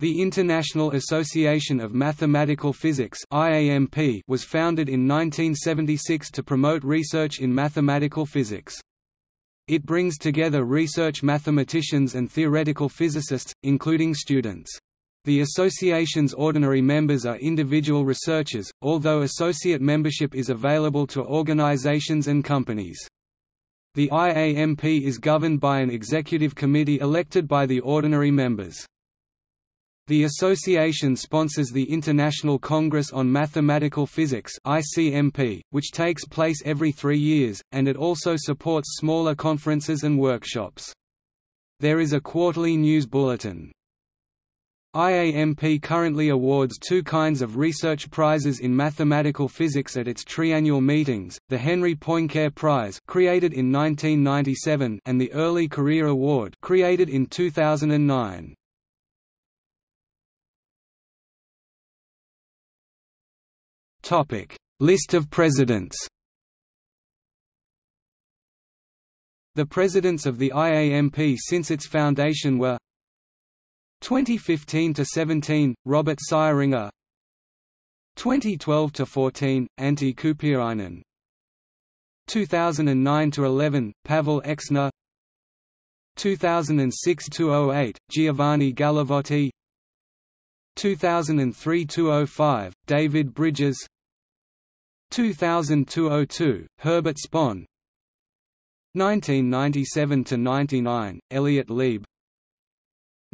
The International Association of Mathematical Physics IAMP was founded in 1976 to promote research in mathematical physics. It brings together research mathematicians and theoretical physicists, including students. The association's ordinary members are individual researchers, although associate membership is available to organizations and companies. The IAMP is governed by an executive committee elected by the ordinary members. The association sponsors the International Congress on Mathematical Physics (ICMP), which takes place every 3 years, and it also supports smaller conferences and workshops. There is a quarterly news bulletin. IAMP currently awards two kinds of research prizes in mathematical physics at its triennial meetings, the Henri Poincaré Prize created in 1997 and the Early Career Award created in 2009. Topic: List of presidents. The presidents of the IAMP since its foundation were 2015 to 17 Robert Seiringer 2012 to 14 Antti Kupiainen 2009 to 11 Pavel Exner 2006 to 08 Giovanni Gallavotti. 2003 to 05 David Brydges 2000–02, Herbert Spohn 1997–99, Elliott Lieb.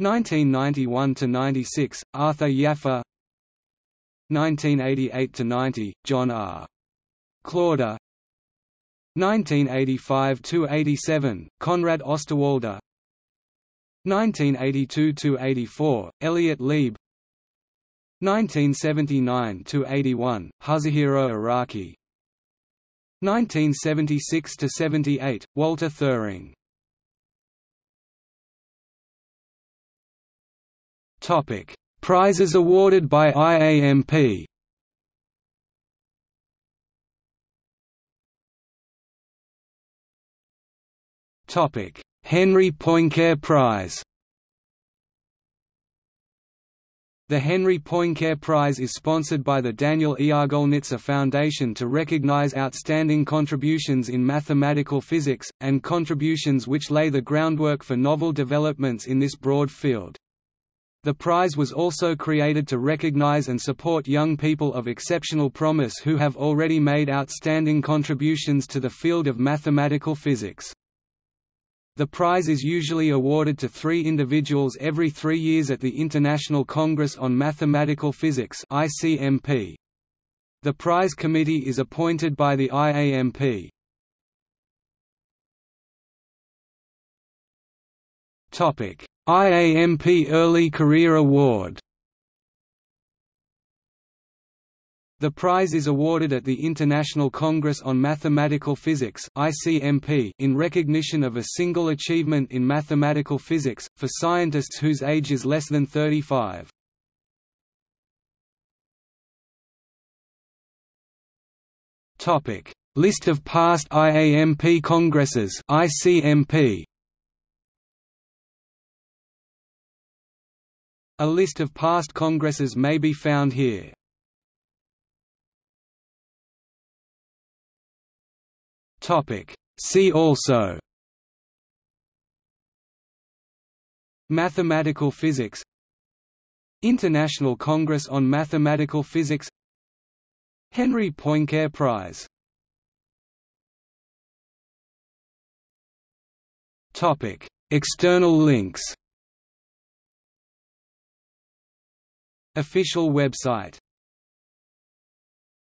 1991–96, Arthur Jaffe. 1988–90, John R. Klauder 1985–87, Konrad Osterwalder. 1982–84, Elliott Lieb 1979–81, Huzihiro Araki. 1976–78, Walter Thirring Prizes awarded by IAMP Henri Poincaré Prize The Henri Poincaré Prize is sponsored by the Daniel Iagolnitzer Foundation to recognize outstanding contributions in mathematical physics, and contributions which lay the groundwork for novel developments in this broad field. The prize was also created to recognize and support young people of exceptional promise who have already made outstanding contributions to the field of mathematical physics. The prize is usually awarded to three individuals every three years at the International Congress on Mathematical Physics The prize committee is appointed by the IAMP. IAMP Early Career Award The prize is awarded at the International Congress on Mathematical Physics in recognition of a single achievement in mathematical physics, for scientists whose age is less than 35. List of past IAMP congresses ICMP. A list of past congresses may be found here. Topic. See also Mathematical physics International Congress on Mathematical Physics Henri Poincaré Prize Topic. External links Official website